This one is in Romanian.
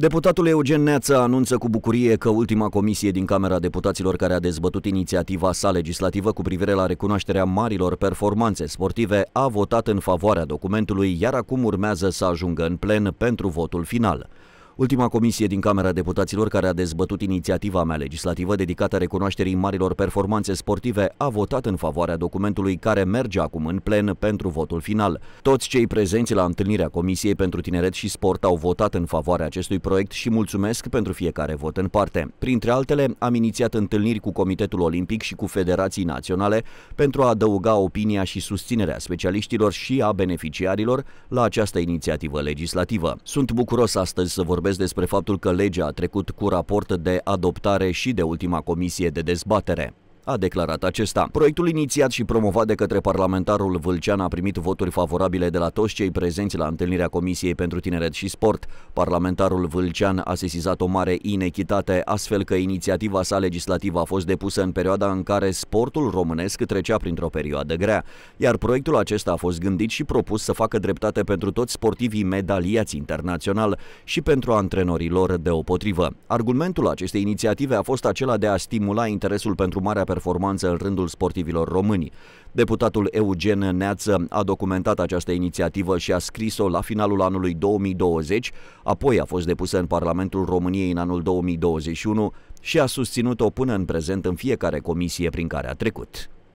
Deputatul Eugen Neață anunță cu bucurie că ultima comisie din Camera Deputaților care a dezbătut inițiativa sa legislativă cu privire la recunoașterea marilor performanțe sportive a votat în favoarea documentului, iar acum urmează să ajungă în plen pentru votul final. Ultima comisie din Camera Deputaților care a dezbătut inițiativa mea legislativă dedicată recunoașterii marilor performanțe sportive a votat în favoarea documentului care merge acum în plen pentru votul final. Toți cei prezenți la întâlnirea Comisiei pentru Tineret și Sport au votat în favoarea acestui proiect și mulțumesc pentru fiecare vot în parte. Printre altele, am inițiat întâlniri cu Comitetul Olimpic și cu federații naționale pentru a adăuga opinia și susținerea specialiștilor și a beneficiarilor la această inițiativă legislativă. Sunt bucuros astăzi să vorbesc vorbesc despre faptul că legea a trecut cu raport de adoptare și de ultima comisie de dezbatere a declarat acesta. Proiectul inițiat și promovat de către parlamentarul Vâlcean a primit voturi favorabile de la toți cei prezenți la întâlnirea Comisiei pentru Tineret și Sport. Parlamentarul Vâlcean a sesizat o mare inechitate, astfel că inițiativa sa legislativă a fost depusă în perioada în care sportul românesc trecea printr-o perioadă grea, iar proiectul acesta a fost gândit și propus să facă dreptate pentru toți sportivii medaliați internațional și pentru antrenorii lor deopotrivă. Argumentul acestei inițiative a fost acela de a stimula interesul pentru marea performanță în rândul sportivilor români. Deputatul Eugen Neață a documentat această inițiativă și a scris-o la finalul anului 2020, apoi a fost depusă în Parlamentul României în anul 2021 și a susținut-o până în prezent în fiecare comisie prin care a trecut.